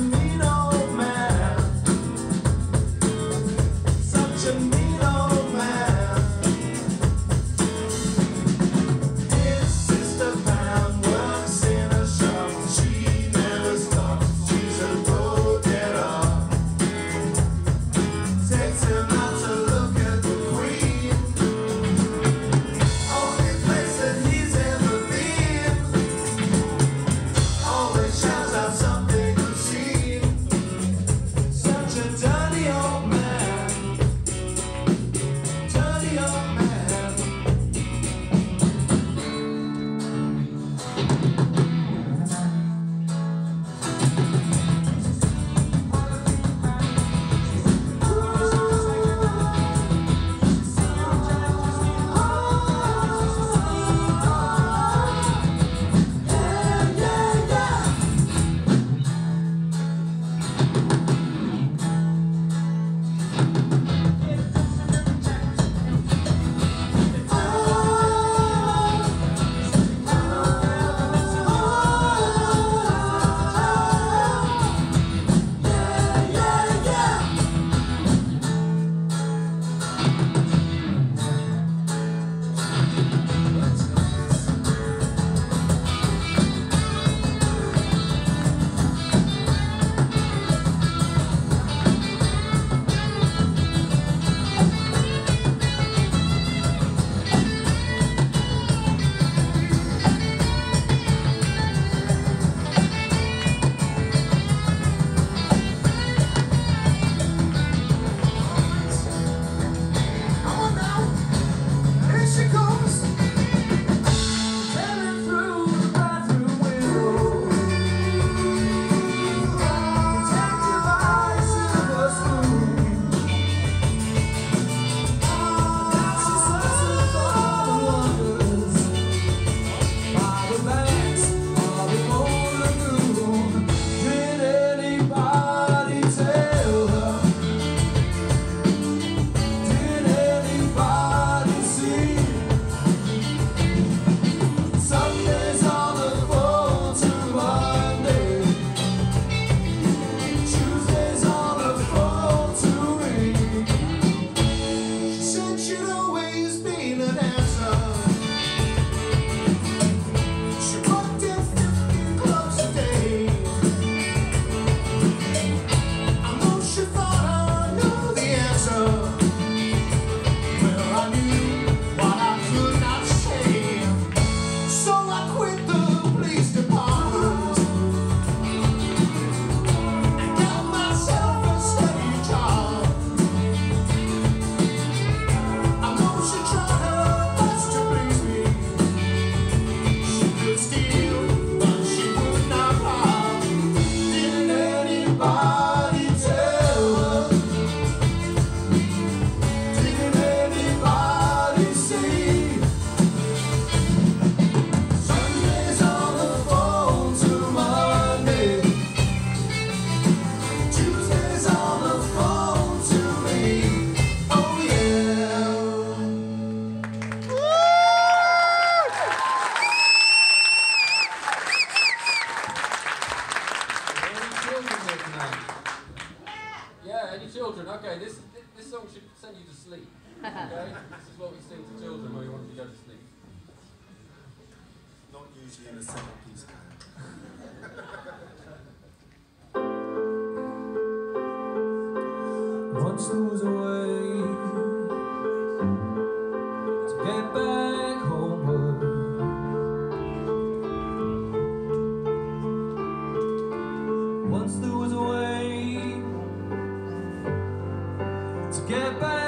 Such a this is what we sing to children when we want to go to sleep. Not usually in a seven piece band. Once there was a way to get back homeward. Once there was a way to get back